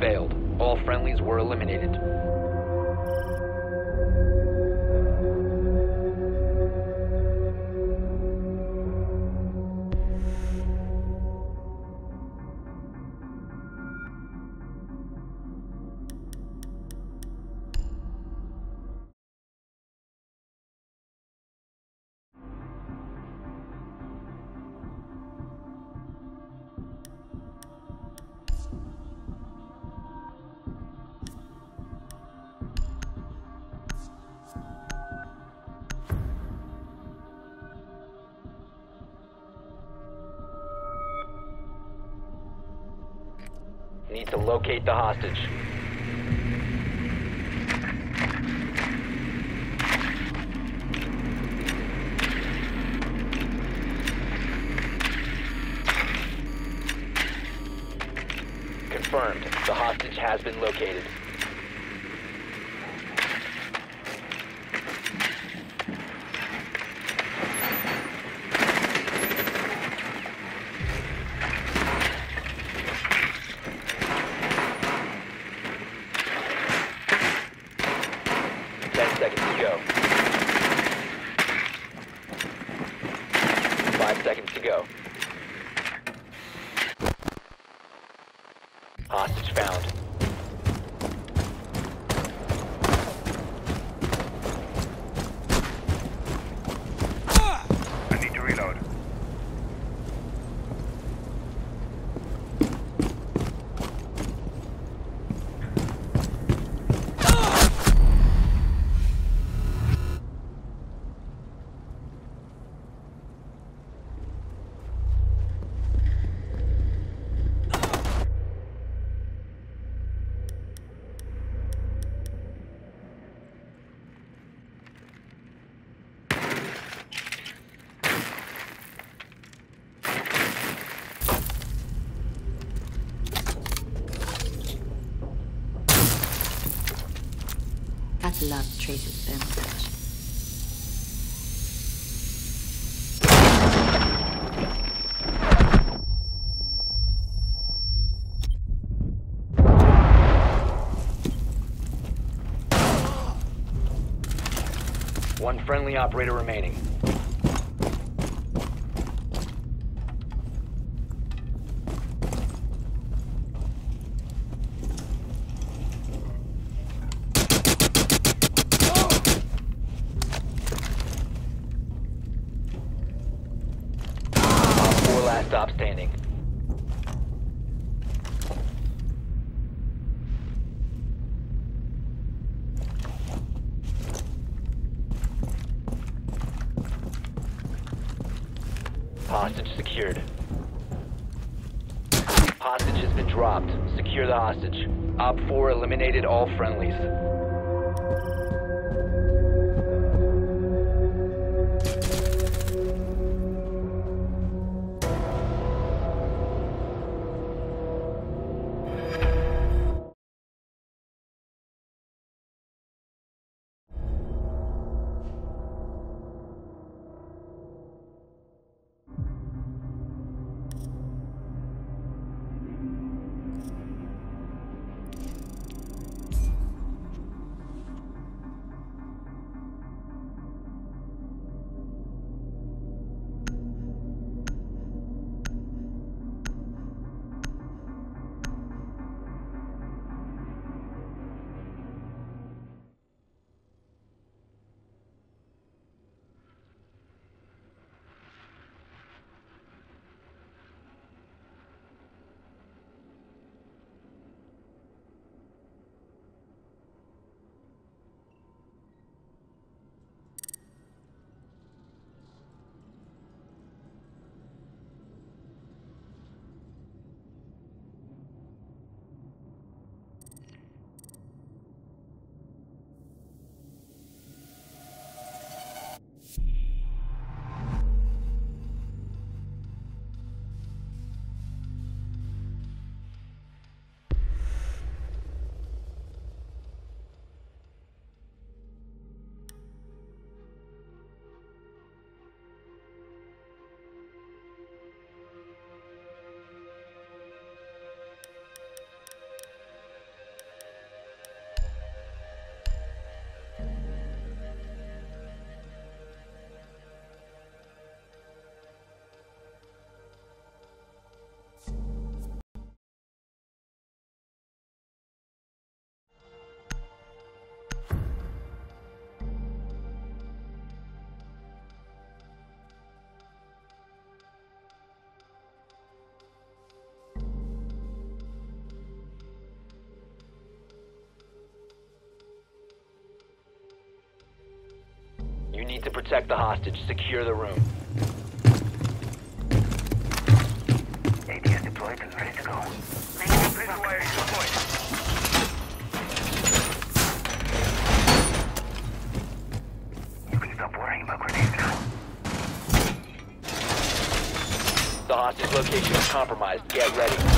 failed. All friendlies were eliminated. To locate the hostage. Confirmed. The hostage has been located. Ten seconds to go. Five seconds to go. Hostage found. Love traces so much. One friendly operator remaining. Secured. Hostage has been dropped. Secure the hostage. OPFOR eliminated all friendlies. Need to protect the hostage. Secure the room. ADS deployed and ready to go. You can stop worrying about grenades now. The hostage location is compromised. Get ready.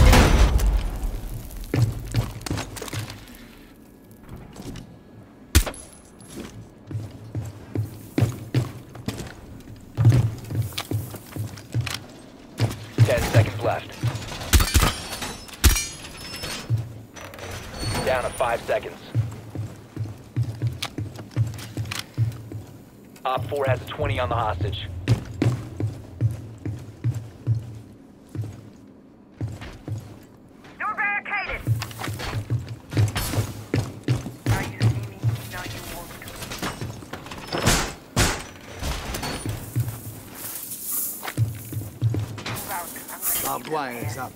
OPFOR has a 20 on the hostage. You're barricaded! Now you see me, now you won't. Move out. I'm ready Barbed wire is up.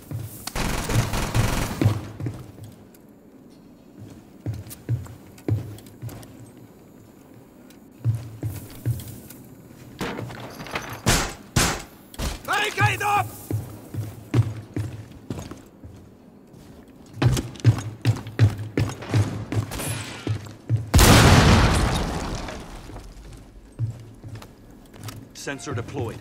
Sensor deployed.